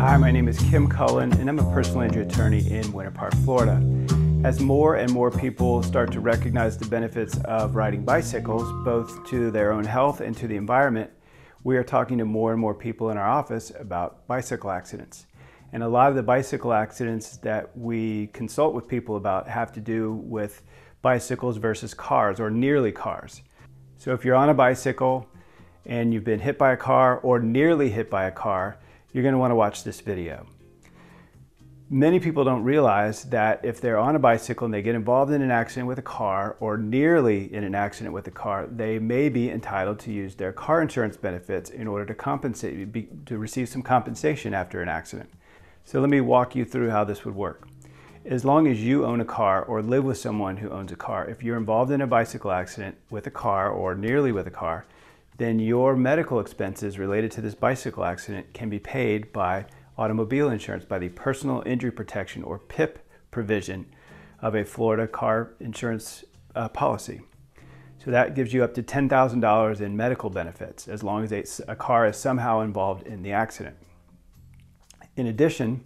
my name is Kim Cullen, and I'm a personal injury attorney in Winter Park, Florida. As more and more people start to recognize the benefits of riding bicycles, both to their own health and to the environment, we are talking to more and more people in our office about bicycle accidents. And a lot of the bicycle accidents that we consult with people about have to do with bicycles versus cars or nearly cars. So if you're on a bicycle and you've been hit by a car or nearly hit by a car, you're going to want to watch this video. Many people don't realize that if they're on a bicycle and they get involved in an accident with a car or nearly in an accident with a car, they may be entitled to use their car insurance benefits in order to compensate, to receive some compensation after an accident. So let me walk you through how this would work. As long as you own a car or live with someone who owns a car, if you're involved in a bicycle accident with a car or nearly with a car, then your medical expenses related to this bicycle accident can be paid by automobile insurance by the Personal Injury Protection or PIP provision of a Florida car insurance uh, policy. So that gives you up to $10,000 in medical benefits as long as a, a car is somehow involved in the accident. In addition,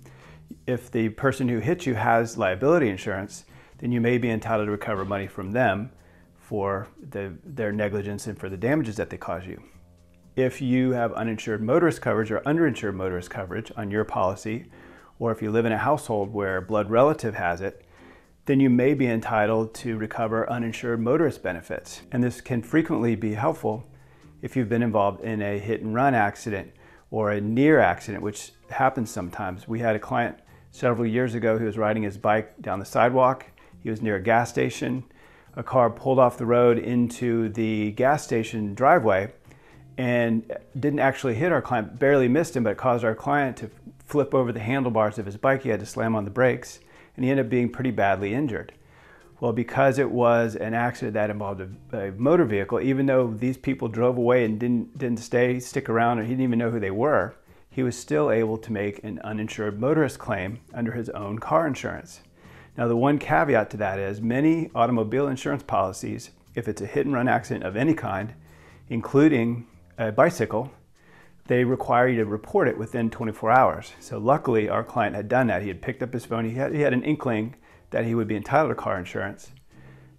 if the person who hit you has liability insurance, then you may be entitled to recover money from them for the, their negligence and for the damages that they cause you. If you have uninsured motorist coverage or underinsured motorist coverage on your policy, or if you live in a household where a blood relative has it, then you may be entitled to recover uninsured motorist benefits. And this can frequently be helpful if you've been involved in a hit and run accident or a near accident, which happens sometimes. We had a client several years ago who was riding his bike down the sidewalk. He was near a gas station. A car pulled off the road into the gas station driveway and didn't actually hit our client, barely missed him, but caused our client to flip over the handlebars of his bike. He had to slam on the brakes, and he ended up being pretty badly injured. Well, because it was an accident that involved a, a, motor vehicle, even though these people drove away and didn't, didn't stay, stick around, or he didn't even know who they were, he was still able to make an uninsured motorist claim under his own car insurance. Now, the one caveat to that is many automobile insurance policies, if it's a hit and run accident of any kind, including a bicycle, they require you to report it within 24 hours. So luckily, our client had done that. He had picked up his phone. He had, he had an inkling that he would be entitled to car insurance.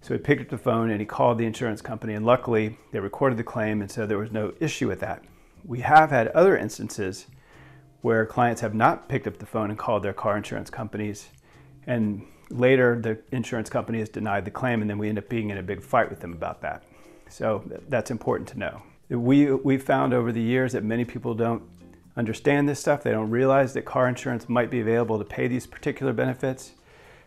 So he picked up the phone and he called the insurance company. And luckily, they recorded the claim, and so there was no issue with that. We have had other instances where clients have not picked up the phone and called their car insurance companies, and later the insurance company has denied the claim, and then we end up being in a big fight with them about that. So that's important to know. We, we found over the years that many people don't understand this stuff. They don't realize that car insurance might be available to pay these particular benefits.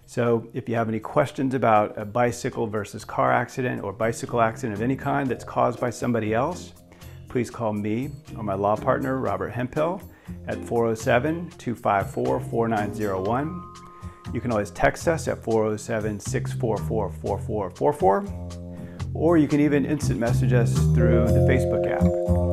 So if you have any questions about a bicycle versus car accident or bicycle accident of any kind that's caused by somebody else, please call me or my law partner, Robert Hemphill, at 407-254-4901. You can always text us at 407-644-4444 or you can even instant message us through the Facebook app.